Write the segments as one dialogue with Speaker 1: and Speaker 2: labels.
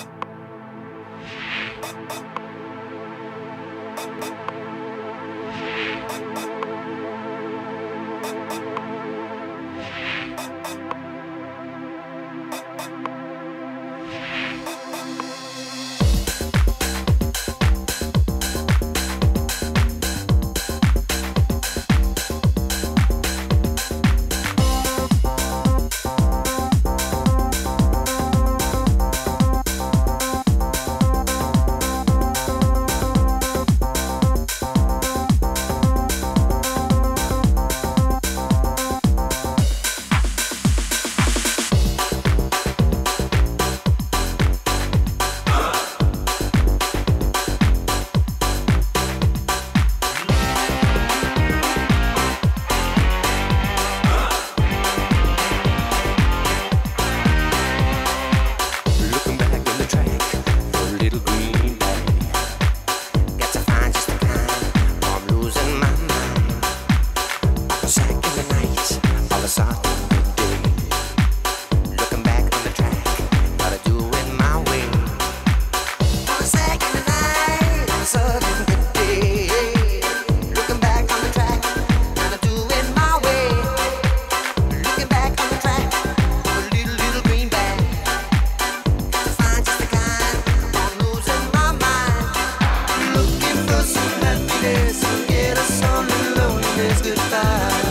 Speaker 1: you goodbye.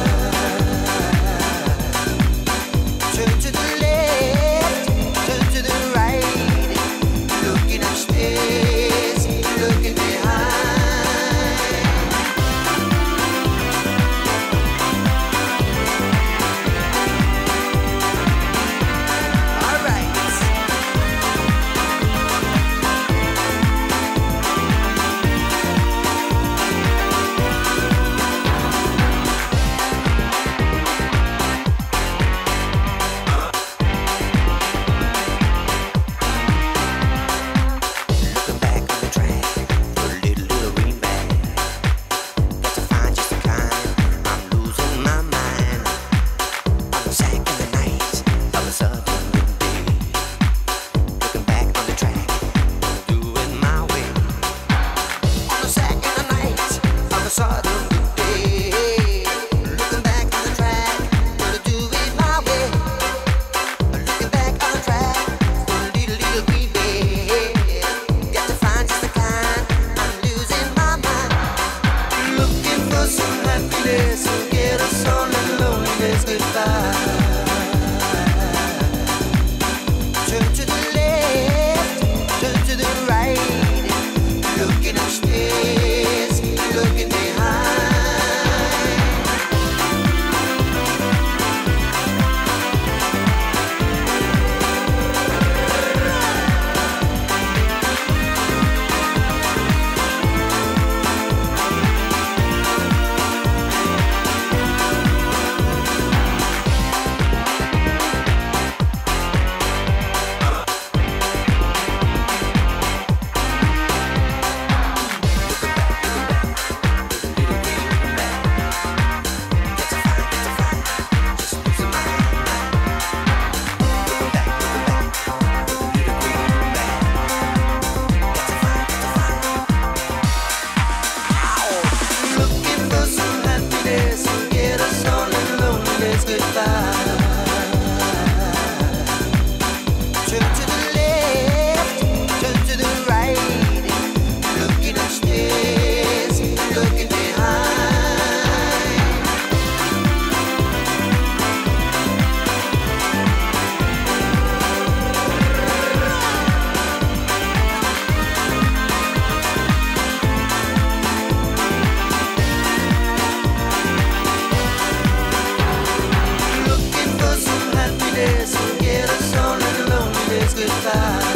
Speaker 1: life.